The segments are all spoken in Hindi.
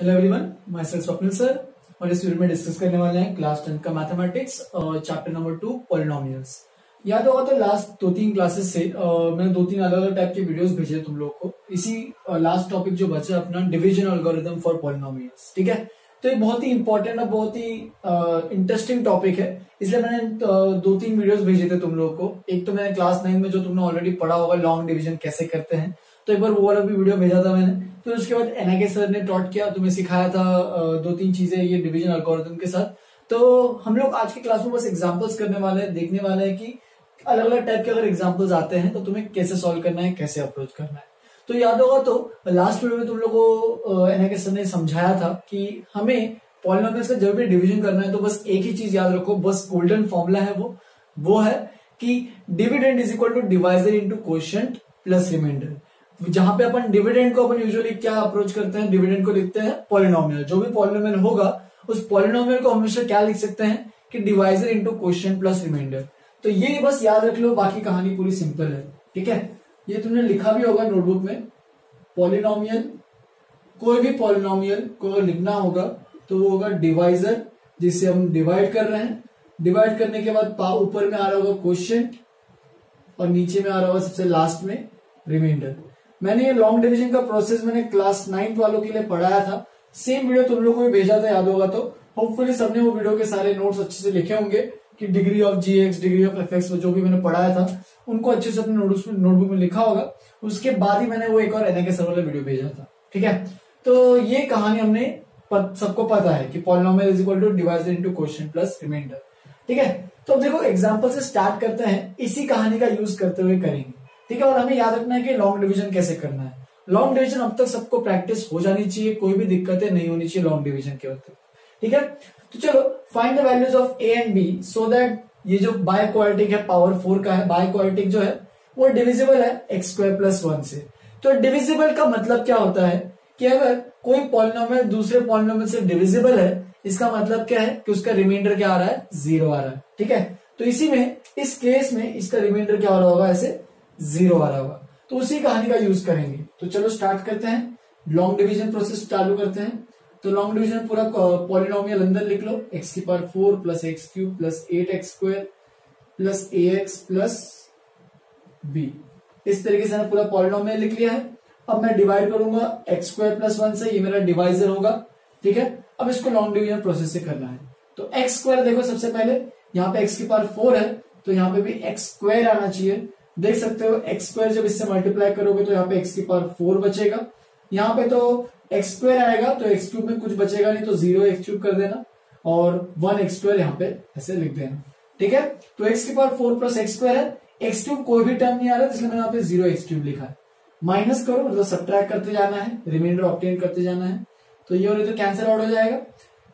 हेलो एवरीवन मैं सर स्वप्निल सर और इस वीडियो में डिस्कस करने वाले हैं क्लास टेंथ का मैथमेटिक्स और चैप्टर नंबर टू पॉलिनोमियल्स याद होगा तो लास्ट दो तीन क्लासेस से मैंने दो तीन अलग अलग टाइप के वीडियोस भेजे तुम लोग को। इसी लास्ट टॉपिक जो बचा अपना डिविजन एल्गोरिथम फॉर पॉलिनोमियल्स ठीक है? तो ये बहुत ही इंपॉर्टेंट और बहुत ही इंटरेस्टिंग टॉपिक है। इसलिए मैंने दो तीन वीडियोस भेजे थे तुम लोग को। एक तो मैंने क्लास नाइन में जो तुमने ऑलरेडी पढ़ा होगा लॉन्ग डिविजन कैसे करते हैं तो एक बार वो वाला भी वीडियो भेजा था मैंने। फिर उसके बाद एनआईके सर ने टॉट किया, तुम्हें सिखाया था दो तीन चीज़ें ये डिवीज़न अल्गोरिथम के साथ। तो हम लोग आज की क्लास में बस एग्जाम्पल्स करने वाले हैं, देखने वाले हैं कि अलग अलग टाइप के अगर एग्जाम्पल्स आते हैं तो तुम्हें कैसे सॉल्व करना है, कैसे अप्रोच करना है। तो याद होगा तो लास्ट वीडियो में तुम लोग को एनआईके सर ने समझाया था कि हमें पॉलिनोमियल्स का जब भी डिवीज़न करना है तो बस एक ही चीज़ याद रखो, बस गोल्डन फॉर्मूला है वो। वो है कि dividend is equal to divisor into quotient plus remainder जहाँ पे अपन डिविडेंड को अपन यूजुअली क्या अप्रोच करते हैं डिविडेंड को लिखते हैं पॉलिनोमियल जो भी पॉलिनोमियल होगा, उस पॉलिनोमियल को हमेशा क्या लिख सकते हैं कि divisor into quotient plus remainder तो ये बस याद रख लो, बाकी कहानी पूरी सिंपल है। ठीक है? ये तुमने लिखा भी होगा नोटबुक में। पॉलिनोमियल कोई भी पॉलिनोमियल को लिखना होगा तो वो होगा डिवाइजर जिसे हम डिवाइड कर रहे हैं। डिवाइड करने के बाद ऊपर में आ रहा होगा क्वेश्चन और नीचे में आ रहा होगा सबसे लास्ट में रिमाइंडर मैंने ये लॉन्ग डिविजन का प्रोसेस मैंने क्लास नाइन्थ वालों के लिए पढ़ाया था। सेम वीडियो तुम लोगों को भी भेजा था, याद होगा तो। होपफुली सबने वो वीडियो के सारे नोट्स अच्छे से लिखे होंगे कि degree of G X degree of F X जो भी मैंने पढ़ाया था, उनको अच्छे से अपने नोट्स में नोटबुक में लिखा होगा। उसके बाद ही मैंने वो एक और एनए के सर वाला वीडियो भेजा था। ठीक है? तो ये कहानी हमने सबको पता है कि polynomial is equal to divide into question plus remainder ठीक है? तो अब देखो एग्जांपल से स्टार्ट करते हैं। इसी कहानी का यूज़ करते हुए करेंगे। ठीक है, और हमें याद रखना है कि लॉन्ग डिवीज़न कैसे करना है। लॉन्ग डिवीज़न अब तक सबको प्रैक्टिस हो जानी चाहिए, कोई भी दिक्कतें नहीं होनी चाहिए लॉन्ग डिवीज़न के वक्त। ठीक है? तो चलो find the values of a and b so that ये जो बाय क्वालिटिक है पावर फोर का है बाय क्वालिटिक जो है, वो डिविजिबल है एक्स स्क्वायर प्लस वन से। तो डिविजिबल का मतलब क्या होता है? कि अगर कोई पॉलिनोमियल दूसरे पॉलिनोमियल से डिविजिबल है, इसका मतलब क्या है? कि उसका रिमाइंडर क्या आ रहा है? ज़ीरो आ रहा है। ठीक है? तो इसी में, इस केस में इसका रिमाइंडर क्या हो रहा होगा ऐसे? ज़ीरो आ रहा होगा। तो उसी कहानी का यूज़ करेंगे। तो चलो स्टार्ट करते हैं। लॉन्ग डिवीज़न प्रोसेस चालू करते हैं। तो लॉन्ग डिवीज़न पूरा पॉलिनोमियल अंदर लिख लो। एक्स की power four plus x cube plus eight x square plus a x plus b इस तरीके से पूरा पॉलिनोमियल लिख लिया है। अब मैं डिवाइड करूँगा। एक्स स्क्वायर प्लस वन से ये मेरा डिवाइजर होगा। ठीक है? अब इसको लॉन्ग डिवीज़न प्रोसेस से करना है। तो एक्स स्क्वायर देखो सबसे पहले। यहाँ पे एक्स की पावर फोर है। तो यहाँ पे भी एक्स स्क्वायर आना चाहिए। देख सकते हो एक्स स्क्वायर जब इससे मल्टीप्लाई करोगे तो यहाँ पे एक्स की पावर फोर बचेगा। यहाँ पे तो एक्स स्क्वायर आएगा तो एक्स क्यूब में कुछ बचेगा नहीं तो ज़ीरो एक्स क्यूब कर देना और वन एक्स स्क्वायर यहाँ पे ऐसे लिख देना। ठीक है? तो एक्स की power four plus x square है। एक्स क्यूब कोई भी टर्म नहीं आ रहा इसलिए मैंने यहाँ पे ज़ीरो एक्स क्यूब लिखा है। माइनस करो मतलब सब करते जाना है रिमाइंडर ऑप्टेन करते जाना है। तो ये हो रही तो कैंसिल आउट हो जाएगा।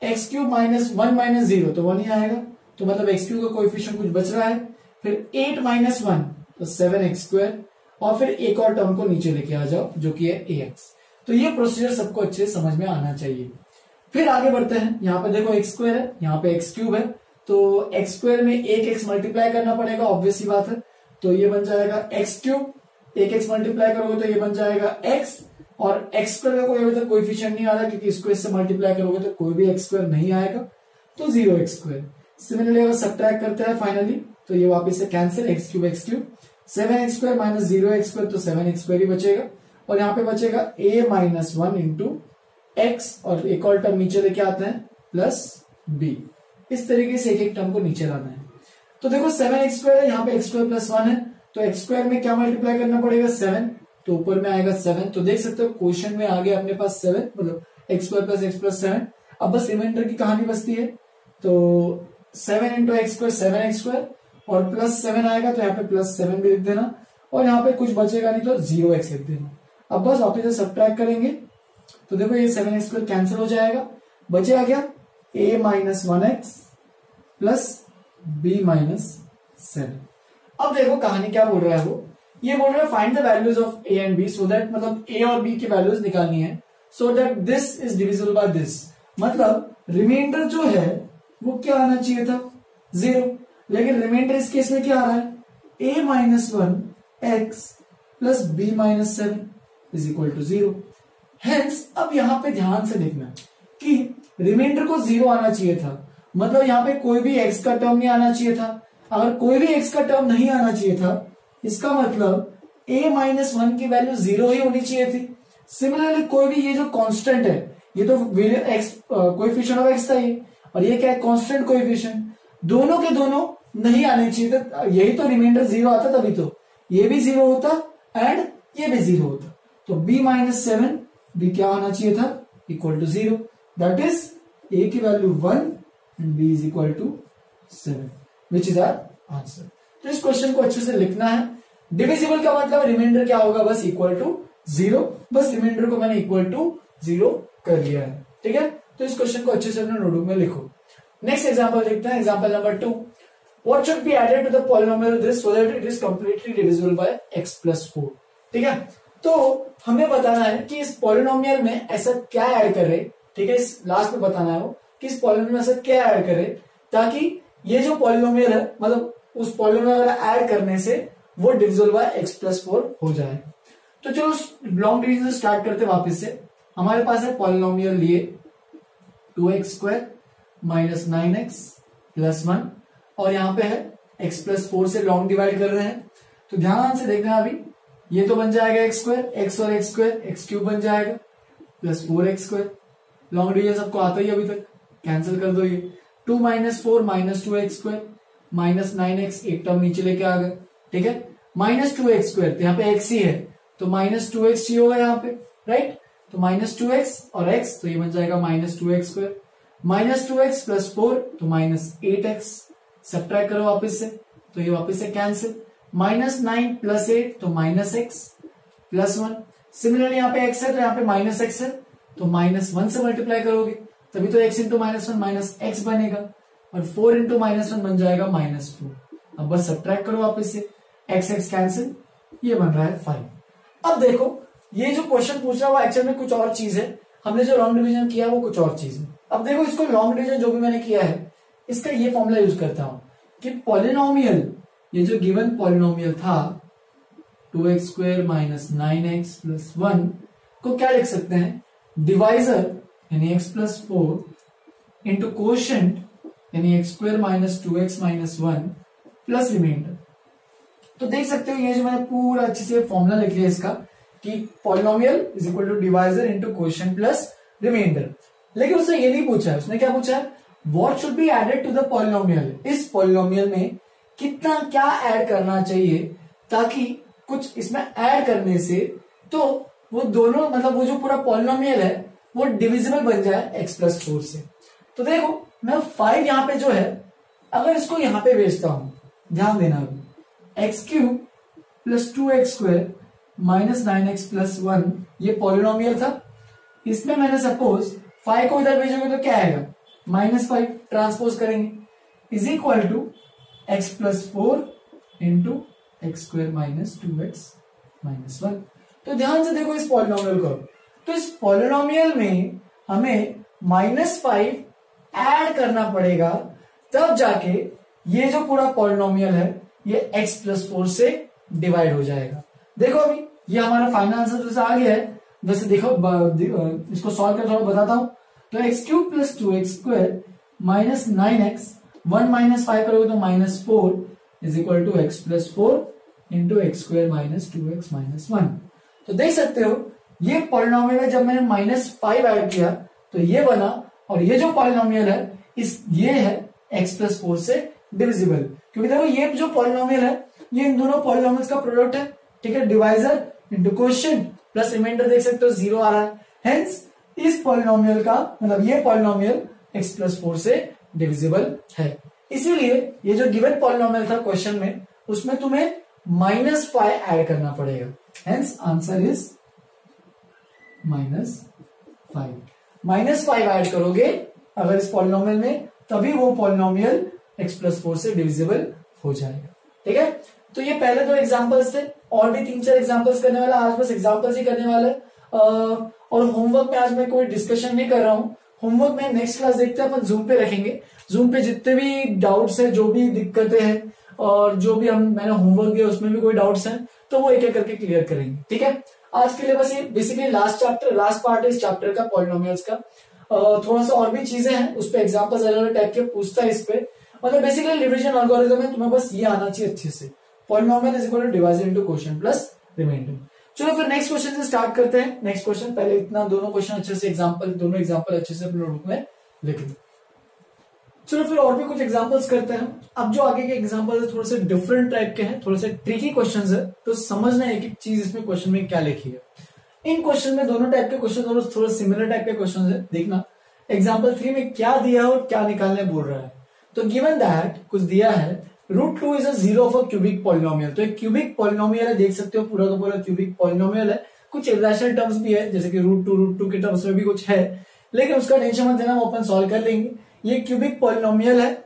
X cube minus one minus zero तो वन ही आएगा। तो मतलब एक्स क्यूब का कोएफिशिएंट कुछ बच रहा है। फिर एट माइनस वन तो सेवन एक्स स्क्वायर और फिर एक और टर्म को नीचे लेके आ जाओ, जो कि है ए एक्स तो ये प्रोसीजर सबको अच्छे से समझ में आना चाहिए। फिर आगे बढ़ते हैं। यहाँ पे देखो एक्स स्क्वायर है, यहाँ पे एक्स क्यूब है। तो एक्स स्क्वायर में एक एक्स मल्टीप्लाई करना पड़ेगा ऑब्वियस ही बात है। तो ये बन जाएगा एक्स क्यूब एक एक्स मल्टीप्लाई करोगे तो ये बन जाएगा एक्स और एक्स स्क्वायर का कोई अभी तक कोई नहीं आ रहा, क्योंकि इसको इससे मल्टीप्लाई करोगे तो कोई भी एक्स स्क्वायर नहीं आएगा। तो ज़ीरो एक्स स्क्वायर सिमिलरली अगर सब करते हैं फाइनली तो ये वापिस से cancel x cube x cube seven x square minus zero x square तो सेवन एक्स स्क्वायर ही बचेगा। और यहाँ पे बचेगा a minus one into x और एक और टर्म नीचे लेके आते हैं प्लस बी इस तरीके से एक एक टर्म को नीचे लाना है। तो देखो सेवन एक्स स्क्वायर है यहाँ पे एक्स स्क्वायर प्लस वन है तो एक्स स्क्वायर में क्या मल्टीप्लाई करना पड़ेगा? सेवन तो ऊपर में आएगा सेवन तो देख सकते हो क्वेश्चन में आ गया अपने पास सेवन मतलब x square plus x plus seven अब बस रिमाइंडर की कहानी बचती है। तो seven into x square seven x square और प्लस सेवन आएगा तो यहाँ पे प्लस सेवन भी लिख देना। और यहाँ पे कुछ बचेगा नहीं तो ज़ीरो एक्स लिख देना। अब बस वापिस से सब करेंगे। तो देखो ये सेवन एक्स स्क्वायर कैंसिल हो जाएगा। बचेगा क्या? A minus one x plus b minus seven अब देखो कहानी क्या बोल रहा है वो। ये बोल रहा है find the values of a and b so that मतलब ए और बी की वैल्यूज़ निकालनी है। So that this is divisible by this मतलब रिमाइंडर जो है, वो क्या आना चाहिए था? ज़ीरो लेकिन रिमाइंडर इस केस में क्या आ रहा है? A minus one x plus b minus seven is equal to zero अब यहाँ पे ध्यान से देखना कि रिमाइंडर को ज़ीरो आना चाहिए था। मतलब यहाँ पे कोई भी एक्स का टर्म नहीं आना चाहिए था। अगर कोई भी एक्स का टर्म नहीं आना चाहिए था, इसका मतलब ए माइनस वन की वैल्यू ज़ीरो ही होनी चाहिए थी। सिमिलरली कोई भी ये जो कांस्टेंट है, ये तो एक्स कोएफिशिएंट ऑफ़ एक्स था ये। और ये क्या है? कांस्टेंट कोएफिशिएंट दोनों के दोनों नहीं आने चाहिए था। यही तो रिमाइंडर ज़ीरो आता तभी तो। ये भी ज़ीरो होता एंड ये भी ज़ीरो होता। तो बी माइनस सेवन बी क्या होना चाहिए था? Equal to zero that is a की value one and b is equal to seven which is our answer तो इस क्वेश्चन को अच्छे से लिखना है। डिविजिबल का मतलब रिमाइंडर क्या होगा? बस इक्वल टू ज़ीरो बस रिमाइंडर को मैंने इक्वल टू ज़ीरो कर लिया है। ठीक है? तो इस क्वेश्चन को अच्छे से अपने नोटबुक में लिखो। नेक्स्ट एग्ज़ाम्पल देखते हैं। Example number two what should be added to the polynomial? This so that it is completely divisible by x plus 4 ठीक है? तो हमें बताना है कि इस पॉलिनोमियल में ऐसा क्या ऐड करे ठीक है? इस लास्ट में बताना है वो कि इस पॉलिनोमियल में ऐसा क्या ऐड करे ताकि ये जो पॉलिनोमियल है मतलब उस पॉलिनोमियल ऐड करने से वो divisible by x plus four हो जाए। तो चलो लॉन्ग डिविजन से स्टार्ट करते वापस से। हमारे पास है पॉलिनोमियल लिए two x square minus nine x plus one और यहाँ पे है एक्स प्लस फोर से लॉन्ग डिवाइड कर रहे हैं। तो ध्यान से देखना अभी, ये तो बन जाएगा एक्स स्क्वायर एक्स और एक्स स्क्वायर एक्स क्यूब बन जाएगा plus four x square long division सबको आता ही अभी तक। कैंसिल कर दो ये। Two minus four minus two x square minus nine x एक टर्म नीचे लेके आ गए। ठीक है? माइनस टू एक्स स्क्वायर तो यहाँ पे एक्स ही है। तो माइनस टू एक्स ही होगा यहाँ पे राइट तो माइनस टू एक्स और एक्स तो ये बन जाएगा minus two x square minus two x plus four तो माइनस एट एक्स सब्ट्रैक्ट करो वापस से तो ये वापस से cancel minus nine plus eight तो minus x plus one similarly यहाँ पे एक्स है तो यहाँ पे माइनस एक्स है. तो माइनस वन से मल्टीप्लाई करोगे, तभी तो x into minus one minus x बनेगा. और फोर इंटू माइनस वन बन जाएगा माइनस फोर अब बस सब्ट्रैक्ट करो वापस से. एक्स एक्स कैंसिल ये बन रहा है फाइव अब देखो, ये जो क्वेश्चन पूछ रहा है, वो एक्चुअल में कुछ और चीज़ है. हमने जो लॉन्ग डिविजन किया, वो कुछ और चीज़ है. अब देखो, इसको लॉन्ग डिविजन जो भी मैंने किया है इसका ये फॉर्मूला यूज़ करता हूँ कि पॉलिनोमियल ये जो गिवन पॉलिनोमियल था two x square minus nine x plus one को क्या लिख सकते हैं? डिवाइजर यानी x plus four into question यानी x square minus two x minus one plus remainder तो देख सकते हो, ये जो मैंने पूरा अच्छे से फॉर्मूला लिख लिया इसका कि polynomial is equal to divisor into question plus remainder लेकिन उसने ये नहीं पूछा उसने क्या पूछा है? What should be added to the polynomial इस पॉलिनोमियल में कितना क्या ऐड करना चाहिए ताकि कुछ इसमें ऐड करने से तो वो दोनों मतलब वो जो पूरा पॉलिनोमियल है, वो डिविजिबल बन जाए एक्स प्लस फोर से। तो देखो, मैं फाइव यहाँ पे जो है, अगर इसको यहाँ पे भेजता हूँ, ध्यान देना अभी। X cube plus two x square minus nine x plus one ये पॉलिनोमियल था। इसमें मैंने सपोज़ फाइव को इधर भेजोगे तो क्या आएगा? माइनस फाइव ट्रांसपोज करेंगे। Is equal to x plus four into x square minus two x minus one तो ध्यान से देखो इस पॉलिनोमियल को। तो इस पॉलिनोमियल में हमें माइनस फाइव एड करना पड़ेगा। तब जाके ये जो पूरा पॉलिनोमियल है, ये एक्स प्लस फोर से डिवाइड हो जाएगा। देखो अभी, ये हमारा फाइनल आंसर जैसे आ गया है। वैसे देखो इसको सॉल्व कर थोड़ा बताता हूँ। तो x cube plus two x square minus nine x one minus five करोगे तो minus four is equal to x plus four into x square minus two x minus one तो देख सकते हो, ये पॉलिनोमियल में जब मैंने माइनस फाइव ऐड किया तो ये बना और ये जो पॉलिनोमियल है, इस ये है एक्स प्लस फोर से डिविजिबल क्योंकि देखो ये जो पॉलिनोमियल है, ये इन दोनों पॉलिनोमियल्स का प्रोडक्ट है, ठीक है divisor into question plus remainder देख सकते हो ज़ीरो आ रहा है। हेंस इस पॉलिनोमियल का मतलब ये पॉलिनोमियल एक्स प्लस फोर से डिविजिबल है। इसीलिए ये जो गिवन पॉलिनोमियल था क्वेश्चन में, उसमें तुम्हें माइनस फाइव ऐड करना पड़ेगा। Hence answer is minus five minus five add करोगे, अगर इस पॉलिनोमियल में, तभी वो पॉलिनोमियल एक्स प्लस फोर से डिविजिबल हो जाएगा। ठीक है? तो ये पहले दो एग्जाम्पल्स थे। और भी तीन चार एग्जाम्पल्स करने वाला, आज बस एग्जाम्पल्स ही करने वाला है। और होमवर्क में आज मैं कोई डिस्कशन नहीं कर रहा हूँ। होमवर्क में नेक्स्ट क्लास देखते हैं, अपन जूम पे रखेंगे जूम पे जितने भी डाउट्स है, जो भी दिक्कतें हैं, और जो भी हम, मैंने होमवर्क दिया उसमें भी कोई डाउट्स हैं तो वो एक एक करके क्लियर करेंगे, ठीक है? आज के लिए बस ये basically last chapter last part है इस चैप्टर का पॉलिनोमियल्स का। थोड़ा सा और भी चीज़ें हैं, उस पर एग्जाम्पल्स अलग अलग टाइप के पूछता है इस पे। मतलब बेसिकली डिविजन अल्गोरिथम है तुम्हें बस ये आना चाहिए अच्छे से। Polynomial is equal to divide into plus remainder चलो, फिर नेक्स्ट क्वेश्चन से स्टार्ट करते हैं। नेक्स्ट क्वेश्चन पहले इतना दोनों क्वेश्चन अच्छे से एग्जांपल दोनों एग्जांपल अच्छे से अपने नोटबुक में लिख लो। चलो, फिर और भी कुछ एग्जांपल्स करते हैं अब जो आगे के एग्जांपल है, थोड़े से डिफरेंट टाइप के हैं, थोड़े से ट्रिकी क्वेश्चन है तो समझना है एक चीज़ इसमें क्वेश्चन में क्या लिखी है। इन क्वेश्चन में दोनों टाइप के क्वेश्चन और थोड़े सिमिलर टाइप के क्वेश्चन है, देखना। एग्ज़ाम्पल थ्री में क्या दिया है और क्या निकालने बोल रहा है। तो गिवन दैट कुछ दिया है root two is a zero cubic polynomial तो एक क्यूबिक पॉलिनोमियल है, देख सकते हो पूरा का पूरा क्यूबिक पॉलिनोमियल है। कुछ इरेशनल टर्म्स भी है, जैसे कि रूट टू रूट टू के टर्म्स में भी कुछ है। लेकिन उसका टेंशन मत देना वो अपन सॉल्व कर लेंगे। ये क्यूबिक पॉलिनोमियल है।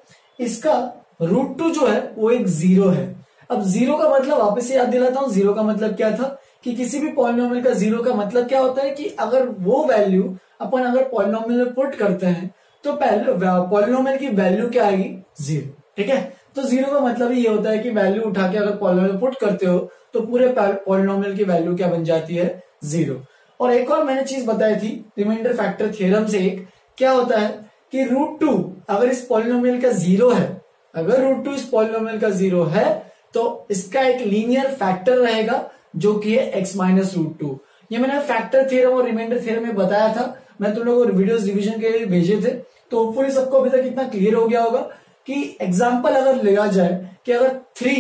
इसका रूट टू जो है, वो एक ज़ीरो है। अब ज़ीरो का मतलब वापस याद दिलाता हूँ। ज़ीरो का मतलब क्या था? कि किसी भी पॉलिनोमियल का ज़ीरो का मतलब क्या होता है कि अगर वो वैल्यू अपन अगर पॉलिनोमियल में पुट करते हैं तो पहले पॉलिनोमियल की वैल्यू क्या आएगी? ज़ीरो ठीक है? तो ज़ीरो का मतलब ये होता है कि वैल्यू उठा के अगर पॉलिनोमियल पुट करते हो तो पूरे पॉलिनोमियल की वैल्यू क्या बन जाती है? ज़ीरो और एक और मैंने चीज़ बताई थी रिमाइंडर फैक्टर थियरम से एक, क्या होता है कि रूट टू अगर इस पॉलिनोमियल का ज़ीरो है, अगर रूट टू इस पॉलिनोमियल का ज़ीरो है तो इसका एक लीनियर फैक्टर रहेगा, जो कि है एक्स माइनस रूट टू ये मैंने फैक्टर थियरम और रिमाइंडर थियरम में बताया था, मैं तुम लोगों को वीडियोस रिवीजन के लिए भेजे थे तो होपफुली सबको अभी तक इतना क्लियर हो गया होगा। कि एग्ज़ाम्पल अगर लिया जाए कि अगर थ्री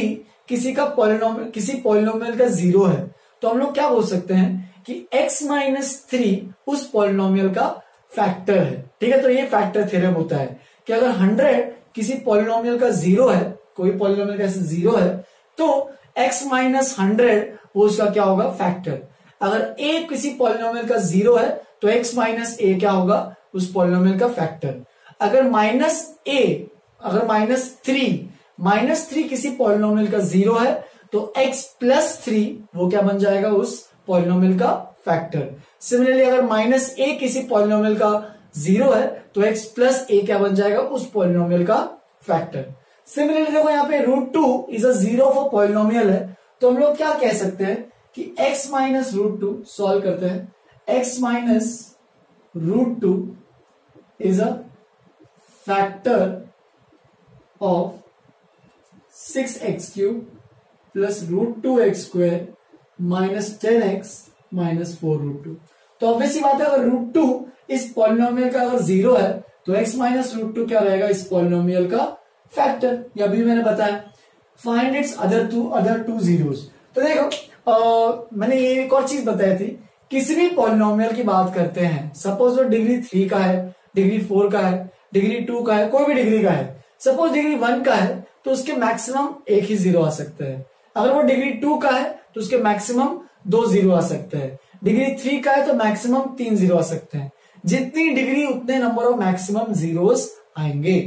किसी का पॉलिनोम किसी पॉलिनोमियल का ज़ीरो है तो हम लोग क्या बोल सकते हैं कि x माइनस थ्री उस पॉलिनोमियल का फैक्टर है। ठीक है? तो ये फैक्टर थ्योरम होता है कि अगर हंड्रेड किसी पॉलिनोमियल का ज़ीरो है, कोई पॉलिनोमियल का ज़ीरो है तो x माइनस हंड्रेड वो उसका क्या होगा? फैक्टर अगर a किसी पॉलिनोमियल का ज़ीरो है तो x माइनस ए क्या होगा? उस पॉलिनोमियल का फैक्टर अगर माइनस ए अगर माइनस थ्री माइनस थ्री किसी पॉलिनोमियल का ज़ीरो है तो x प्लस थ्री वो क्या बन जाएगा उस पॉलिनोमियल का फैक्टर सिमिलरली अगर माइनस ए किसी पॉलिनोमियल का ज़ीरो है तो x प्लस ए क्या बन जाएगा उस पॉलिनोमियल का फैक्टर सिमिलरली देखो यहाँ पे root two is a zero a polynomial है तो हम लोग क्या कह सकते हैं कि x minus root two solve करते हैं। x minus root two is a factor of six x cube plus root two x square minus ten x minus four root two तो ऑब्वियसली बात है अगर रूट टू इस पॉलिनोमियल का अगर ज़ीरो है तो एक्स माइनस रूट टू क्या रहेगा इस पॉलिनोमियल का फैक्टर ये अभी मैंने बताया। Find its other two other two zeros तो देखो आ, मैंने ये एक और चीज़ बताई थी किसी भी पॉलिनोमियल की बात करते हैं सपोज़ वो डिग्री थ्री का है डिग्री फोर का है डिग्री टू का है कोई भी डिग्री का है सपोज़ डिग्री वन का है तो उसके मैक्सिमम एक ही ज़ीरो आ सकता है। अगर वो डिग्री टू का है तो उसके मैक्सिमम दो ज़ीरो आ सकते हैं। डिग्री थ्री का है तो मैक्सिमम तीन ज़ीरो आ सकते हैं। जितनी डिग्री उतने नंबर ऑफ़ मैक्सिमम जीरोस आएँगे।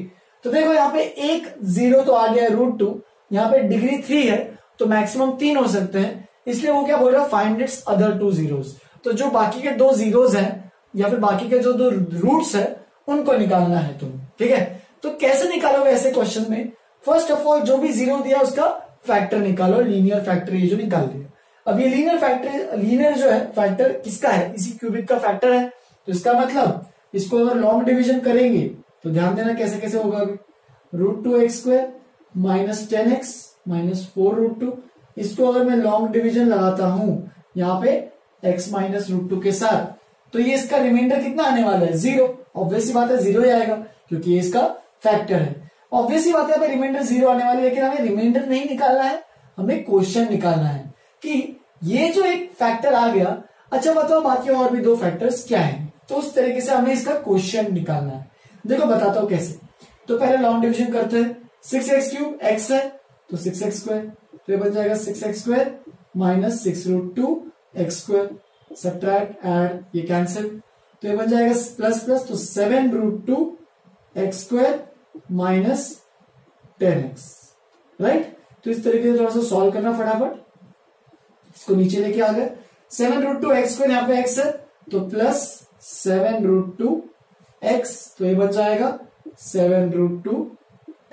तो देखो, यहाँ पे एक ज़ीरो तो आ गया है रूट टू यहाँ पे डिग्री थ्री है तो मैक्सिमम तीन हो सकते हैं। इसलिए वो क्या बोल रहा है? Find its other two zeros तो जो बाकी के दो जीरोस हैं, या फिर बाकी के जो दो रूट्स है, उनको निकालना है तुम, ठीक है? तो कैसे निकालोगे ऐसे क्वेश्चन में? फ़र्स्ट ऑफ़ ऑल जो भी ज़ीरो दिया, उसका फैक्टर निकालो लीनियर फैक्टर ये जो निकाल दिया। अब ये लीनियर फैक्टर लीनियर जो है फैक्टर किसका है? इसी क्यूबिक का फैक्टर है। तो इसका मतलब इसको अगर लॉन्ग डिविजन करेंगे तो ध्यान देना कैसे कैसे होगा root two x square minus ten x minus four root two इसको अगर मैं लॉन्ग डिविजन लगाता हूँ, यहाँ पे एक्स माइनस रूट टू के साथ तो ये इसका रिमाइंडर कितना आने वाला है? ज़ीरो ऑब्वियसली बात है ज़ीरो ही आएगा, क्योंकि ये इसका फैक्टर है। ऑब्वियसली बात है रिमाइंडर ज़ीरो आने वाली लेकिन हमें रिमाइंडर नहीं निकालना है, हमें क्वेश्चन निकालना है कि ये जो एक फैक्टर आ गया अच्छा बताओ बाकी और भी दो फैक्टर्स क्या है? तो उस तरीके से हमें इसका क्वेश्चन निकालना है। देखो, बताता हूँ कैसे। तो पहले लॉन्ग डिविजन करते हैं। सिक्स एक्स क्यूब एक्स है तो सिक्स एक्स स्क्वायर तो ये बन जाएगा six x square minus six root two x square subtract add ये कैंसिल तो ये बन जाएगा प्लस प्लस तो seven root two x square minus ten x right तो इस तरीके से थोड़ा सा सॉल्व करना फटाफट। इसको नीचे लेके आ गए। Seven root two x square यहाँ पे एक्स है तो plus seven root two x तो ये बच जाएगा seven root two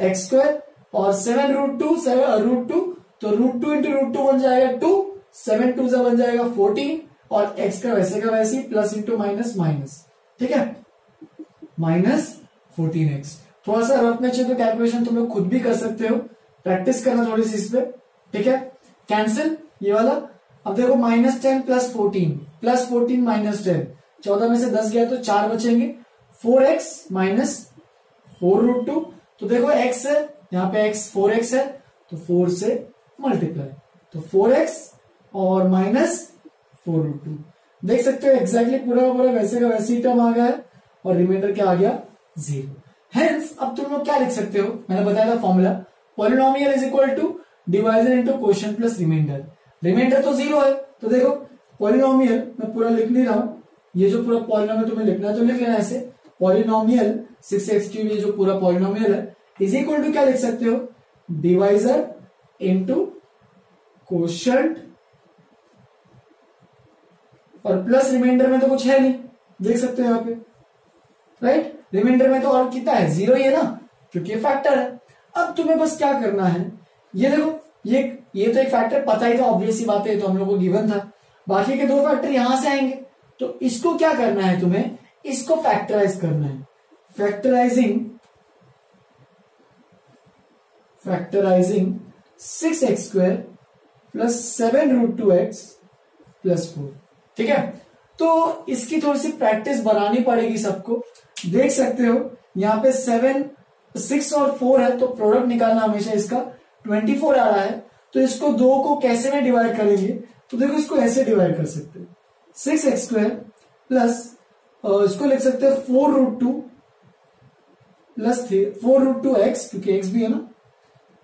x square और seven root two seven root two तो root two into root two बन जाएगा टू सेवन टू से बन जाएगा फोर्टीन और एक्स का वैसे का वैसे प्लस इंटू माइनस माइनस ठीक है? माइनस फोर्टीन एक्स थोड़ा सा रफ में चाहिए तो कैलकुलेशन तुम लोग खुद भी कर सकते हो। प्रैक्टिस करना थोड़ी सी इस पे, ठीक है? कैंसिल ये वाला। अब देखो minus ten plus fourteen plus fourteen minus ten चौदह में से दस गया तो चार बचेंगे। Four x minus four root two तो देखो एक्स है, यहाँ पे एक्स फोर एक्स है तो फोर से मल्टीप्लाई तो फोर एक्स और माइनस फोर रूट टू देख सकते हो एक्जैक्टली पूरा पूरा वैसे का वैसे ही टर्म आ गया है, और रिमाइंडर क्या आ गया? ज़ीरो हेंस अब तुम लोग क्या लिख सकते हो? मैंने बताया था formula polynomial is equal to divisor into question plus remainder remainder तो ज़ीरो है. तो देखो पॉलिनोमियल मैं पूरा लिख नहीं रहा हूँ. ये जो पूरा पॉलिनोमियल तुम्हें लिखना तो लिख लेना ऐसे पॉलिनोमियल सिक्स एक्स क्यूब ये जो पूरा पॉलिनोमियल है इज़ इक्वल टू क्या लिख सकते हो? डिवाइजर इंटू क्वेश्चन और प्लस रिमाइंडर में तो कुछ है नहीं. देख सकते हो यहाँ पे. राइट रिमाइंडर में तो और कितना है? ज़ीरो ही है ना? क्योंकि फैक्टर है। अब तुम्हें बस क्या करना है? ये देखो, ये ये तो एक फैक्टर पता ही था ऑब्वियस ही बात है तो हम लोग को गिवन था। बाकी के दो फैक्टर यहाँ से आएँगे। तो इसको क्या करना है तुम्हें? इसको फैक्टराइज करना है। Factorising factorising six x square plus seven root two x plus four ठीक है? तो इसकी थोड़ी सी प्रैक्टिस बनानी पड़ेगी सबको। देख सकते हो, यहाँ पे सेवन सिक्स और फोर है तो प्रोडक्ट निकालना हमेशा इसका। ट्वेंटी फोर आ रहा है तो इसको दो को कैसे में डिवाइड करेंगे? तो देखो, इसको ऐसे डिवाइड कर सकते हैं। सिक्स एक्स स्क्वायर प्लस इसको लिख सकते हैं four root two plus three four root two x क्योंकि एक्स भी है ना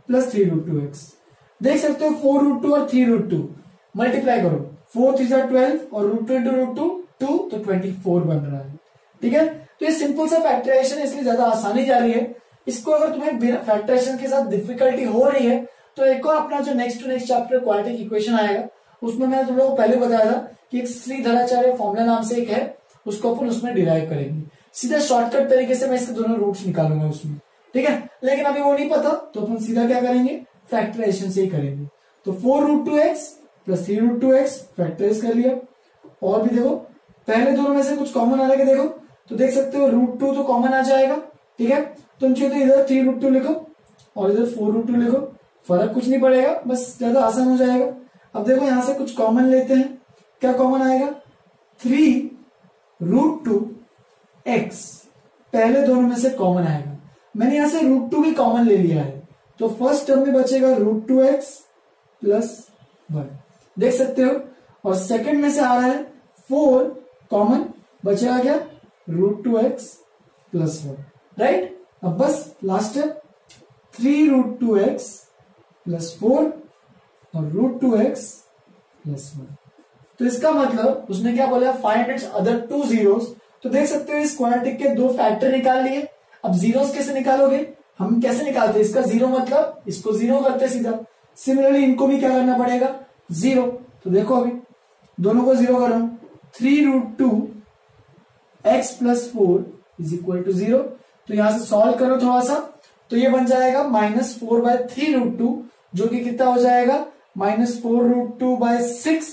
plus three root two x देख सकते हो फोर रूट टू और थ्री रूट टू मल्टीप्लाई करो। फोर थ्री ट्वेल्व और root two into root two two तो ट्वेंटी फोर बन रहा है। ठीक है? तो ये सिंपल सा फैक्टराइजेशन इसलिए ज़्यादा आसानी जा रही है। इसको अगर तुम्हें बिना फैक्टराइजेशन के साथ डिफिकल्टी हो रही है तो एक और अपना जो next to next chapter quadratic equation आएगा उसमें मैंने तुम लोगों को पहले बताया था कि एक श्रीधराचार्य फॉर्मुला नाम से एक है, उसको अपन उसमें डिराइव करेंगे। सीधा शॉर्टकट तरीके से मैं इसके दोनों रूट्स निकालूँगा उसमें, ठीक है? लेकिन अभी वो नहीं पता तो अपन सीधा क्या करेंगे? फैक्टराइजेशन से ही करेंगे। तो four root two x plus three root two x factorise कर लिया। और भी देखो, पहले दोनों में से कुछ कॉमन आ रहा है देखो तो देख सकते हो रूट टू तो कॉमन आ जाएगा, ठीक है? तुम चाहिए तो इधर थ्री रूट टू लिखो और इधर फोर रूट टू लिखो। फ़र्क कुछ नहीं पड़ेगा, बस ज़्यादा आसान हो जाएगा। अब देखो, यहाँ से कुछ कॉमन लेते हैं। क्या कॉमन आएगा? थ्री रूट टू एक्स पहले दोनों में से कॉमन आएगा। मैंने यहाँ से रूट टू भी कॉमन ले लिया है। तो फ़र्स्ट टर्म में बचेगा root two x plus one देख सकते हो? और सेकंड में से आ रहा है फोर कॉमन बचेगा क्या? Root two x plus one right अब बस last step three root two x plus four और root two x plus one तो इसका मतलब उसने क्या बोला? Find its other two zeros तो देख सकते हो इस क्वाड्रेटिक के दो फैक्टर निकाल लिए। अब जीरोस कैसे निकालोगे? हम कैसे निकालते इसका ज़ीरो मतलब इसको ज़ीरो करते सीधा। सिमिलरली इनको भी क्या करना पड़ेगा? ज़ीरो तो देखो अभी, दोनों को ज़ीरो करो। Three root two x plus four is equal to zero तो यहाँ से सॉल्व करो थोड़ा सा तो ये बन जाएगा minus four by three root two जो कि कितना हो जाएगा? Minus four root two by six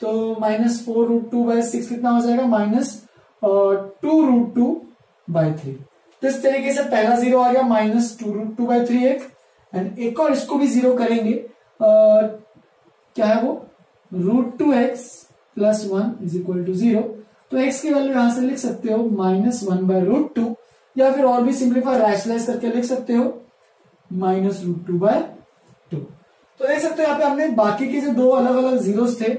तो minus four root two by six कितना हो जाएगा? Minus two root two by three तो इस तरीके से पहला ज़ीरो आ गया minus two root two by three एक। एंड एक और इसको भी ज़ीरो करेंगे। uh, क्या है वो? Root two x plus one is equal to zero तो एक्स की वैल्यू यहाँ से लिख सकते हो minus one by root two या फिर और भी सिंप्लीफाई रैशनलाइज करके लिख सकते हो minus root two by two तो देख सकते हो यहाँ पे हमने बाकी के जो दो अलग अलग जीरोस थे,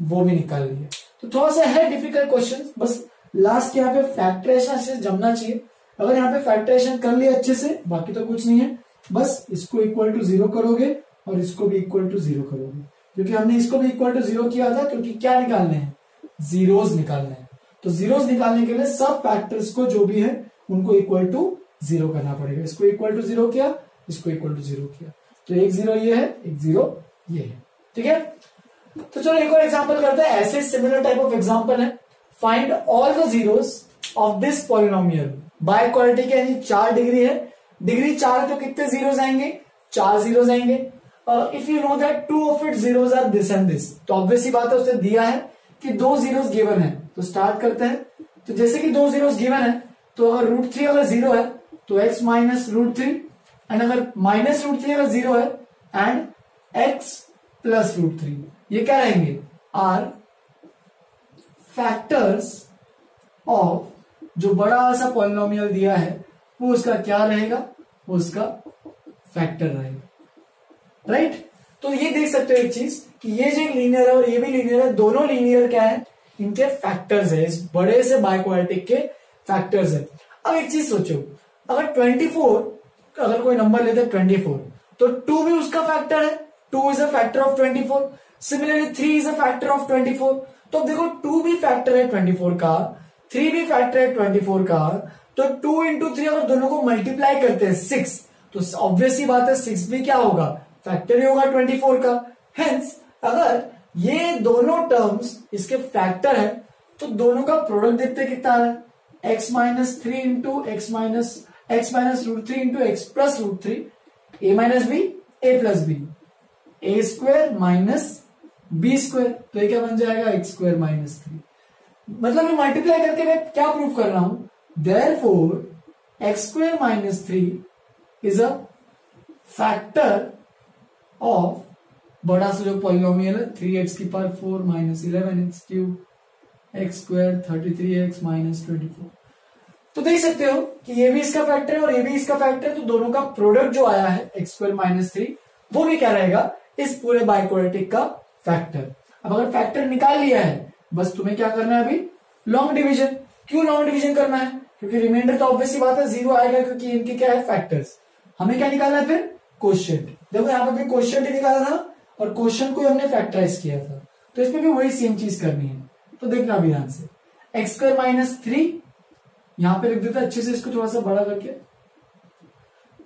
वो भी निकाल लिए। तो थोड़ा सा है डिफ़िकल्ट क्वेश्चन बस लास्ट यहाँ पे फैक्ट्रेशन से जमना चाहिए। अगर यहाँ पे फैक्ट्रेशन कर लिया अच्छे से, बाकी तो कुछ नहीं है। बस इसको इक्वल टू ज़ीरो करोगे और इसको भी इक्वल टू ज़ीरो करोगे। क्योंकि हमने इसको भी इक्वल टू ज़ीरो किया था, क्योंकि क्या निकालने हैं? जीरोस निकालने हैं। तो जीरोस निकालने के लिए सब फैक्टर्स को जो भी है, उनको इक्वल टू ज़ीरो करना पड़ेगा। इसको इक्वल टू ज़ीरो किया, इसको इक्वल टू ज़ीरो किया। तो एक ज़ीरो ये है, एक ज़ीरो ये है। ठीक है? तो चलो एक और एग्ज़ाम्पल करते हैं। ऐसे सिमिलर टाइप ऑफ़ एग्जांपल है। Find all the zeros of this polynomial biquadratic के यानी चार डिग्री है। डिग्री चार तो कितने जीरोस आएँगे? चार जीरोस आएँगे। If you know that two of it zeros are this and this तो ऑब्वियसली बात है, उसने दिया है कि दो जीरोस गिवन है। तो स्टार्ट करते हैं। तो जैसे कि दो ज़ीरो गिवन है तो अगर रूट थ्री अगर ज़ीरो है तो x minus root three and अगर माइनस रूट थ्री अगर ज़ीरो है and x plus root three ये क्या रहेंगे? आर फैक्टर्स ऑफ़ जो बड़ा सा पॉलिनोमियल दिया है, वो उसका क्या रहेगा? वो उसका फैक्टर रहेगा। Right right? तो ये देख सकते हो एक चीज़ कि ये जो लीनियर है और ये भी लीनियर है, दोनों लीनियर क्या है? इनके फैक्टर्स है, इस बड़े से बाइक्वालिटिक के फैक्टर्स है। अब एक चीज़ सोचो, अगर 24 अगर कोई नंबर लेते हैं 24 तो 2 भी उसका फैक्टर है। 2 is a factor of 24 similarly 3 is a factor of 24 तो देखो 2 भी फैक्टर है 24 का 3 भी फैक्टर है 24 का तो 2 इंटू थ्री अगर दोनों को मल्टीप्लाई करते हैं 6 तो ऑब्वियसली बात है 6 भी क्या होगा? फैक्टर ही होगा 24 का। हेंस अगर ये दोनों टर्म्स इसके फैक्टर है तो दोनों का प्रोडक्ट देखते कितना है? X minus three into x minus x minus root three into x plus root three a minus b a plus b a square minus b square तो ये क्या बन जाएगा? एक्स स्क्वायर माइनस थ्री मतलब मैं मल्टीप्लाई करके मैं क्या प्रूव कर रहा हूँ? There four x square minus three is a factor of बड़ा सा जो पॉलिनोमियल है थ्री एक्स की power four minus eleven x cube x square thirty three x minus twenty four तो देख सकते हो कि ये भी इसका फैक्टर है और ये भी इसका फैक्टर है तो दोनों का प्रोडक्ट जो आया है एक्स स्क्वायर माइनस थ्री वो भी क्या रहेगा? इस पूरे बाइकोरेटिक का फैक्टर अब अगर फैक्टर निकाल लिया है, बस तुम्हें क्या करना है अभी? लॉन्ग डिविजन क्यों लॉन्ग डिविजन करना है? क्योंकि रिमाइंडर तो ऑब्वियसली बात है ज़ीरो आएगा क्योंकि इनके क्या है? फैक्टर्स हमें क्या निकालना है फिर? क्वेश्चन देखो यहाँ पे क्वेश्चन निकाला था। और क्वेश्चन को हमने फैक्टराइज किया था। तो इसमें भी वही सेम चीज़ करनी है। तो देखना ध्यान से। एक्स स्क्वायर माइनस थ्री यहाँ पर लिख देता अच्छे से इसको थोड़ा सा बड़ा करके।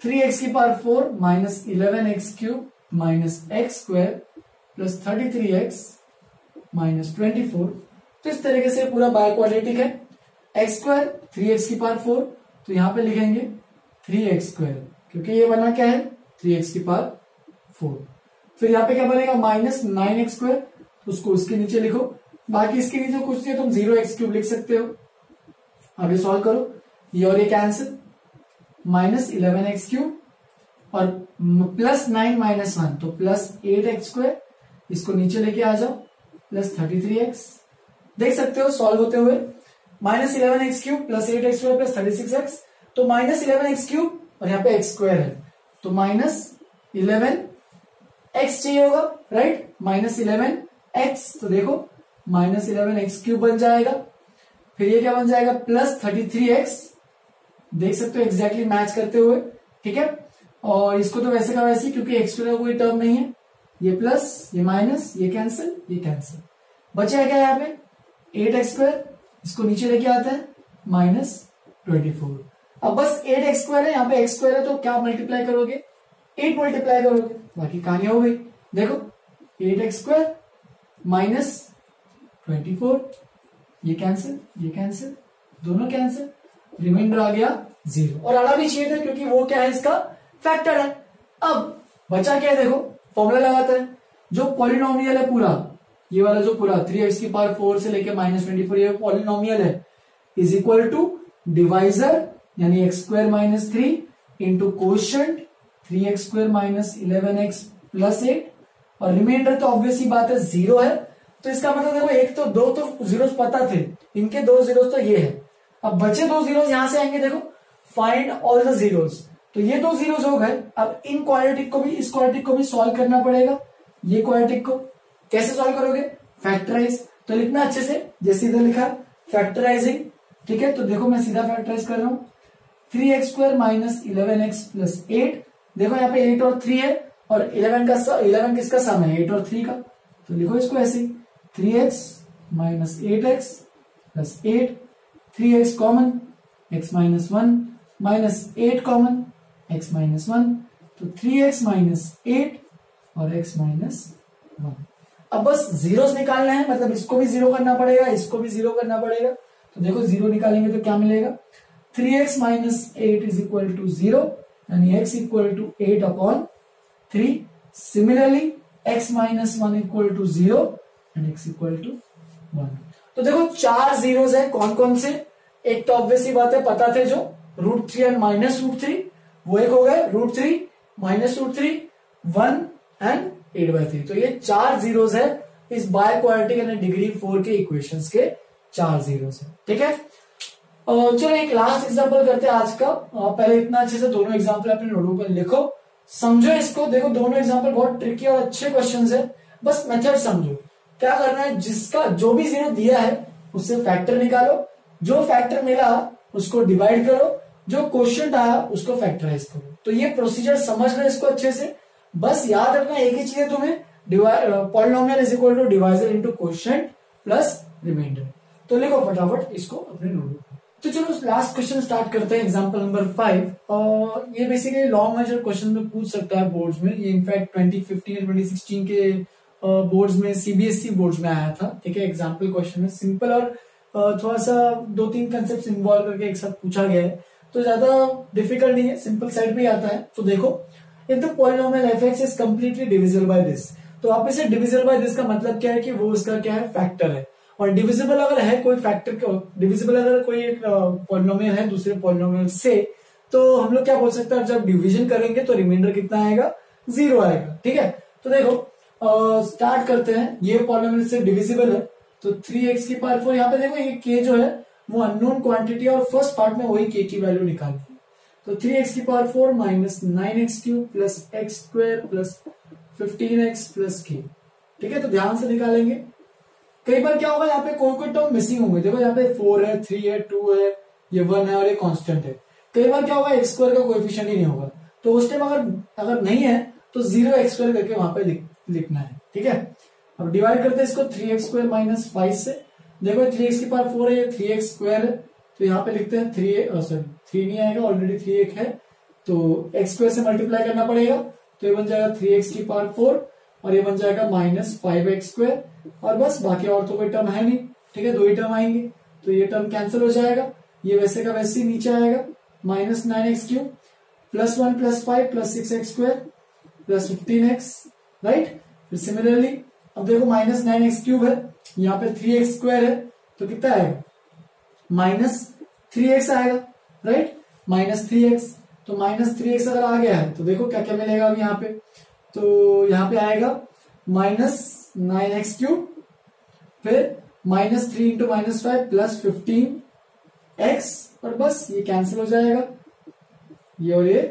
थ्री एक्स की power four minus eleven x cube minus x square plus thirty three x minus twenty four तो इस तरीके से पूरा बायोक्वाड्रेटिक है। एक्स स्क्वायर थ्री एक्स की पावर फोर तो यहाँ पे लिखेंगे थ्री एक्स स्क्वायर क्योंकि ये बना क्या है? थ्री एक्स की पावर फोर फिर यहाँ पे क्या बनेगा? Minus nine x square. उसको उसके नीचे लिखो। बाकी इसके नीचे कुछ नहीं तुम ज़ीरो एक्स क्यूब लिख सकते हो। अभी सॉल्व करो। ये और ये cancel minus eleven x cube और प्लस नाइन माइनस वन। तो प्लस एट एक्स स्क्वायर। इसको नीचे लेके आ जाओ। Plus thirty three x. देख सकते हो, सॉल्व होते हुए। Minus eleven x cube plus eight x square plus thirty six x. तो माइनस इलेवन एक्स क्यूब और यहाँ पे एक्स स्क्वायर है। तो माइनस इलेवन एक्स चाहिए होगा राइट माइनस इलेवन एक्स तो देखो माइनस इलेवन एक्स क्यूब बन जाएगा। फिर ये क्या बन जाएगा? प्लस थर्टी थ्री एक्स देख सकते हो एग्जैक्टली मैच करते हुए, ठीक है? और इसको तो वैसे का वैसे क्योंकि एक्स का कोई टर्म नहीं है। ये प्लस ये माइनस ये कैंसिल ये कैंसिल बचा है क्या यहाँ पे? एट एक्स स्क्वायर इसको नीचे लेके आता है माइनस ट्वेंटी फोर अब बस एट एक्स स्क्वायर है, यहाँ पे एक्स स्क्वायर है तो क्या मल्टीप्लाई करोगे? एट मल्टीप्लाई करोगे। बाकी कहानी हो गई। देखो eight x square minus twenty four ये कैंसिल ये कैंसिल दोनों कैंसिल रिमाइंडर आ गया ज़ीरो और आना भी चाहिए था, क्योंकि वो क्या है, इसका फैक्टर है। अब बचा क्या है, देखो फॉर्मूला लगाते हैं। जो पॉलिनोमियल है पूरा, ये वाला जो पूरा थ्री एक्स की पावर फोर से लेके माइनस ट्वेंटी फोर ये पॉलिनोमियल है। इज़ इक्वल टू डिवाइजर यानी x square minus three into quotient three x square minus eleven x plus eight, और रिमाइंडर तो ऑब्वियसली बात है, ज़ीरो है। तो इसका मतलब देखो, एक तो दो तो ज़ीरो पता थे, इनके दो ज़ीरो तो ये है। अब बचे दो ज़ीरो यहाँ से आएँगे, देखो फाइंड ऑल द जीरोस तो ये दो जीरोस हो गए। अब इन क्वालिटिक को भी, इस क्वालिटिक को भी सॉल्व करना पड़ेगा, ये क्वालिटिक को। कैसे सॉल्व करोगे? फैक्टराइज तो लिखना अच्छे से, जैसे इधर लिखा फैक्टराइजिंग ठीक है? तो देखो, मैं सीधा फैक्टराइज कर रहा हूँ। Three x square minus eleven x plus eight देखो यहाँ पे एट और थ्री है, और इलेवन का इलेवन किसका सम है? एट और थ्री का। तो लिखो इसको ऐसे three x minus eight x plus eight three x common x minus one minus eight common x minus one तो थ्री एक्स माइनस एट और एक्स माइनस वन अब बस ज़ीरो निकालना है मतलब इसको भी ज़ीरो करना पड़ेगा, इसको भी ज़ीरो करना पड़ेगा। तो देखो ज़ीरो निकालेंगे तो क्या मिलेगा? Three x minus eight is equal to zero and x equal to 8 upon 3. Similarly, x minus 1 equal to 0 and x equal to one तो देखो चार जीरोस है कौन कौन से? एक तो ऑब्वियसली बात है पता थे जो? Root three and minus root three वो एक हो गए root three minus root three one and eight by three तो ये चार जीरोस है इस बाय क्वालिटी यानी डिग्री फोर के इक्वेशन के चार जीरोस है। ठीक है? चलो, एक लास्ट एग्ज़ाम्पल करते हैं आज का। पहले इतना अच्छे से दोनों एग्ज़ाम्पल अपने नोटबुक में लिखो। समझो इसको। देखो, दोनों एग्ज़ाम्पल बहुत ट्रिकी और अच्छे क्वेश्चन है। बस मेथड समझो। क्या करना है? जिसका जो भी ज़ीरो दिया है, उससे फैक्टर निकालो। जो फैक्टर मिला, उसको डिवाइड करो। जो क्वेश्चन आया उसको फैक्टराइज करो। तो ये प्रोसीजर समझ लो इसको अच्छे से। बस याद रखना एक ही चीज़ है तुम्हें। Polynomial is equal to divisor into quotient plus remainder तो लिखो फटाफट इसको अपने नोटबुक तो चलो लास्ट क्वेश्चन स्टार्ट करते हैं एग्जांपल नंबर फाइव और ये बेसिकली लॉन्ग मेजर क्वेश्चन में पूछ सकता है बोर्ड्स में. ये इनफैक्ट 2015 और 2016 के बोर्ड्स में सीबीएसई बोर्ड्स में आया था. ठीक है एग्जांपल क्वेश्चन में सिंपल और थोड़ा सा दो तीन कंसेप्ट इन्वॉल्व करके एक साथ पूछा गया है. तो ज़्यादा डिफ़िकल्ट नहीं है सिंपल साइड पे आता है. तो देखो in the polynomial f x is completely divisible by this तो आप इसे डिविजिबल बाय दिस का मतलब क्या है कि वो उसका क्या है फैक्टर है. और डिविजिबल अगर है कोई फैक्टर डिविजिबल अगर कोई एक पॉलिनोमियल है दूसरे पॉलिनोमियल से तो हम लोग क्या बोल सकते हैं जब डिविजन करेंगे तो रिमाइंडर कितना आएगा? ज़ीरो आएगा, ठीक है? तो देखो स्टार्ट करते हैं। ये पॉलिनोमियल से डिविजिबल है तो थ्री एक्स की पावर फोर यहाँ पे देखो ये के जो है, वो अननोन क्वांटिटी और फ़र्स्ट पार्ट में वही के की वैल्यू निकालती है। तो थ्री एक्स की power four minus nine x cube plus x square plus fifteen x plus k ठीक है? तो ध्यान से निकालेंगे। कई बार क्या होगा यहाँ पे कोई कोई टर्म मिसिंग होंगे। देखो यहाँ पे फोर है थ्री है टू है ये वन है और ये कॉन्स्टेंट है। कई बार क्या होगा एक्स स्क्वायर का कोएफिशिएंट ही नहीं होगा। तो उस टाइम अगर अगर नहीं है तो ज़ीरो एक्स स्क्वायर करके वहाँ पे लिख, लिखना है। ठीक है? अब डिवाइड करते हैं इसको three x square minus five से। देखो थ्री एक्स की पावर फोर है थ्री एक्स स्क्वायर है। तो यहाँ पे लिखते हैं थ्री सॉरी थ्री नहीं आएगा ऑलरेडी थ्री एक है। तो एक्स स्क्वायर से मल्टीप्लाई करना पड़ेगा। तो ये बन जाएगा थ्री एक्स की पावर फोर और ये बन जाएगा माइनस फाइव एक्स स्क्वायर और बस बाकी और तो कोई टर्म है नहीं, ठीक है? दो ही टर्म आएँगे। तो ये टर्म कैंसिल हो जाएगा। ये वैसे का वैसे ही नीचे आएगा। Minus nine x cube plus one plus five plus six x square plus fifteen x right फिर सिमिलरली अब देखो माइनस नाइन एक्स क्यूब है। यहाँ पे थ्री एक्स स्क्वायर है। तो कितना आएगा? माइनस थ्री एक्स आएगा राइट माइनस थ्री एक्स तो माइनस थ्री एक्स अगर आ गया है तो देखो क्या क्या मिलेगा अब यहाँ पे? तो यहाँ पे आएगा माइनस नाइन एक्स क्यूब फिर minus three into minus five plus fifteen x और बस ये कैंसिल हो जाएगा। ये और ये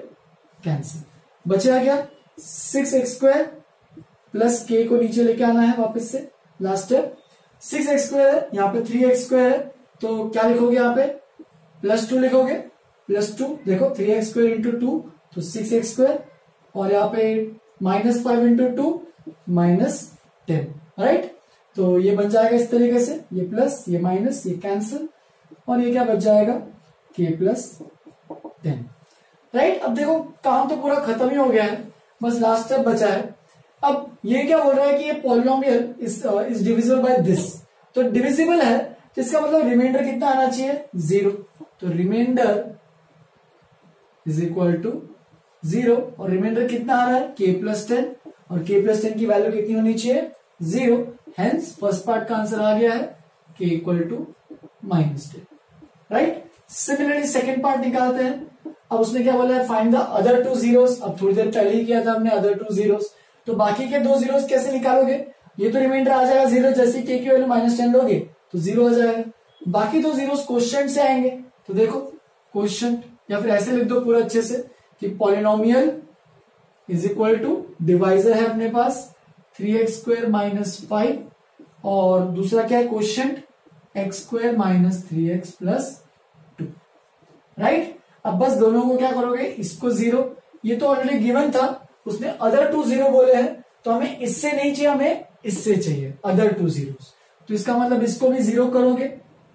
कैंसिल बचेगा क्या? सिक्स एक्स स्क्वायर प्लस के को नीचे लेके आना है वापस से last step six x square है, यहाँ पे थ्री एक्स स्क्वायर है तो क्या लिखोगे यहाँ पे? प्लस टू लिखोगे? प्लस टू देखो three x square into two तो सिक्स एक्स स्क्वायर और यहाँ पे minus five into two minus ten right तो ये बन जाएगा इस तरीके से, ये प्लस ये माइनस ये कैंसिल और ये क्या बच जाएगा? के प्लस टेन राइट अब देखो, काम तो पूरा खत्म ही हो गया है, बस लास्ट स्टेप बचा है। अब ये क्या बोल रहा है कि ये polynomial is is divisible by this तो डिविजिबल है, जिसका मतलब रिमाइंडर कितना आना चाहिए? ज़ीरो तो remainder is equal to zero. और रिमाइंडर कितना आ रहा है? के प्लस टेन और के प्लस टेन की वैल्यू कितनी होनी चाहिए? ज़ीरो हेंस फ़र्स्ट पार्ट का आंसर आ गया है k equal to minus ten right similarly second part निकालते हैं। अब उसने क्या बोला है? Find the other two zeros अब थोड़ी देर पहले ही किया था हमने अदर टू जीरोस तो बाकी के दो जीरोस कैसे निकालोगे? ये तो रिमाइंडर आ जाएगा ज़ीरो जैसे के की वैल्यू माइनस टेन लोगे तो ज़ीरो आ जाएगा। बाकी दो जीरोस क्वेश्चन से आएँगे। तो देखो क्वेश्चन या फिर ऐसे लिख दो पूरा अच्छे से। कि polynomial is equal to divisor है अपने पास three x square minus five और दूसरा क्या है quotient x square minus three x plus two right अब बस दोनों को क्या करोगे? इसको ज़ीरो ये तो ऑलरेडी गिवन था. उसने अदर टू ज़ीरो बोले हैं. तो हमें इससे नहीं चाहिए, हमें इससे चाहिए अदर टू ज़ीरो तो इसका मतलब इसको भी ज़ीरो करोगे.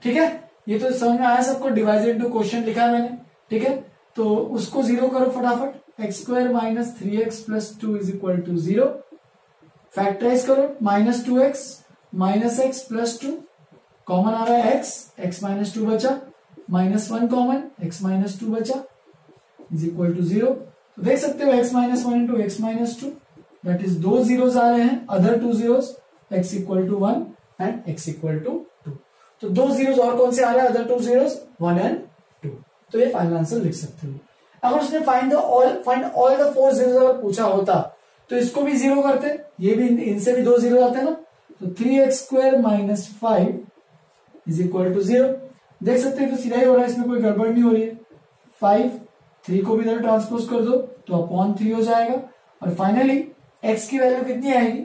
ठीक है? ये तो समझ में आया सबको? डिवाइडेड इंटू क्वेश्चन लिखा है मैंने. ठीक है? तो उसको ज़ीरो करो फटाफट x square minus three x plus two is equal to zero factorize करो minus two x minus x plus two common आ रहा है एक्स एक्स माइनस टू बचा minus one common x minus two बचा इज़ इक्वल टू ज़ीरो तो देख सकते हो x minus one into x minus two that is दो जीरोस आ रहे हैं other two zeros x equal to one and x equal to two तो दो जीरोस और कौन से आ रहे हैं? Other two zeros one and तो ये फाइनल आंसर लिख सकते हो। अगर उसने find the all find all the four zero अगर पूछा होता तो इसको भी ज़ीरो करते। ये भी इनसे भी दो ज़ीरो आते हैं ना। तो three x square minus five is equal to zero देख सकते हैं तो सीधा ही हो रहा है, इसमें कोई गड़बड़ नहीं हो रही है। फाइव थ्री को भी इधर ट्रांसपोज कर दो तो अपॉन थ्री हो जाएगा। और फाइनली एक्स की वैल्यू कितनी आएगी?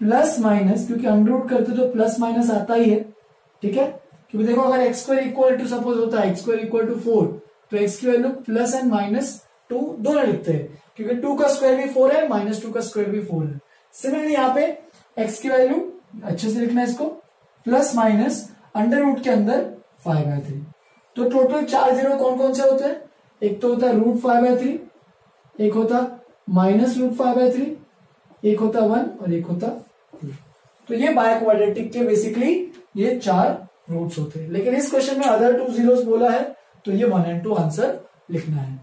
प्लस माइनस क्योंकि अंडरूट करते तो प्लस माइनस आता ही है। ठीक है? क्योंकि देखो, अगर x square equal to suppose होता है x square equal to four तो एक्स की value plus and minus two दोनों लिखते हैं। क्योंकि टू का स्क्वायर भी फोर है माइनस टू का स्क्वायर भी फोर है। सिमिलरली यहाँ पे एक्स की वैल्यू अच्छे से लिखना है इसको प्लस माइनस अंडर रूट के अंदर फाइव बाय थ्री तो टोटल चार ज़ीरो कौन कौन से होते हैं? एक तो होता है रूट फाइव बाय थ्री एक होता minus root five by three एक होता वन और एक होता टू तो ये बायोक्वाड्रेटिक के बेसिकली ये चार रूट्स होते हैं। लेकिन इस क्वेश्चन में अदर टू जीरोस बोला है तो ये वन एंड टू आंसर लिखना है।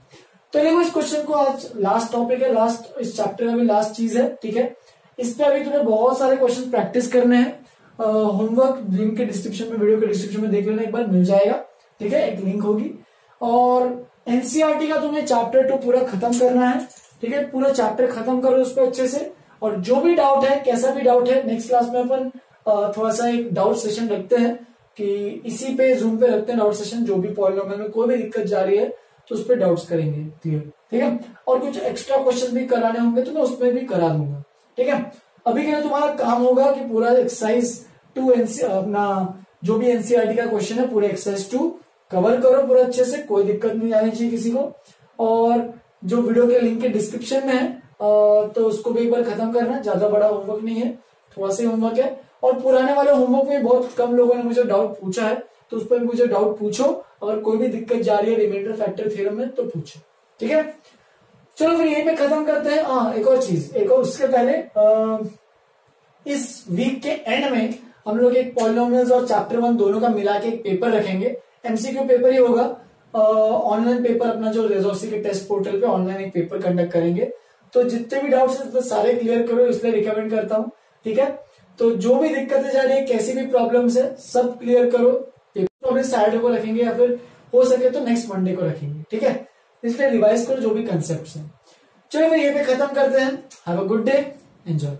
तो देखो इस क्वेश्चन को आज लास्ट टॉपिक है लास्ट इस चैप्टर में भी लास्ट चीज़ है, ठीक है? इस पे अभी तुम्हें बहुत सारे क्वेश्चन प्रैक्टिस करने हैं। होमवर्क लिंक के डिस्क्रिप्शन में वीडियो के डिस्क्रिप्शन में देख लेना, एक बार मिल जाएगा, ठीक है? एक लिंक होगी। और एनसीआरटी e का तुम्हें चैप्टर टू पूरा खत्म करना है, ठीक है? पूरा चैप्टर खत्म करो उस पर अच्छे से। और जो भी डाउट है, कैसा भी डाउट है नेक्स्ट क्लास में अपन थोड़ा सा एक डाउट सेशन रखते हैं। कि इसी पे जूम पे रखते हैं डाउट सेशन जो भी पॉलिनोमियल में कोई भी दिक्कत जा रही है तो उस पर डाउट्स करेंगे क्लियर ठीक है? और कुछ एक्स्ट्रा क्वेश्चन भी कराने होंगे तो मैं उसमें भी करा दूँगा, ठीक है? अभी के लिए तुम्हारा काम होगा कि पूरा एक्सरसाइज टू एनसी अपना जो भी एनसीआरटी का क्वेश्चन है, पूरा एक्सरसाइज टू कवर करो, पूरा अच्छे से, कोई दिक्कत नहीं आनी चाहिए किसी को। और जो वीडियो के लिंक के डिस्क्रिप्शन में है तो उसको भी एक बार खत्म करना, ज़्यादा बड़ा होमवर्क नहीं है, थोड़ा सा होमवर्क है। और पुराने वाले होमवर्क में बहुत कम लोगों ने मुझे डाउट पूछा है तो उस पर मुझे डाउट पूछो। अगर कोई भी दिक्कत जा रही है रिमाइंडर फैक्टर थ्योरम में तो पूछो। ठीक है? चलो फिर यही पे खत्म करते हैं। हाँ एक और चीज़ एक और उसके पहले आ, इस वीक के एंड में हम लोग एक पॉलिनोमियल्स और चैप्टर वन दोनों का मिला के एक पेपर रखेंगे। एमसीक्यू पेपर ही होगा। ऑनलाइन पेपर अपना जो रेजोसी के टेस्ट पोर्टल पे ऑनलाइन एक पेपर कंडक्ट करेंगे। तो जितने भी डाउट्स है सारे क्लियर करो इसलिए रिकमेंड करता हूँ। ठीक है? तो जो भी दिक्कतें जा रही है, कैसी भी प्रॉब्लम्स है, सब क्लियर करो। पेपर सैटरडे को रखेंगे या फिर हो सके तो नेक्स्ट मंडे को रखेंगे, ठीक है? इसलिए रिवाइज करो जो भी कंसेप्ट है। चलो फिर ये पे खत्म करते हैं। Have a good day enjoy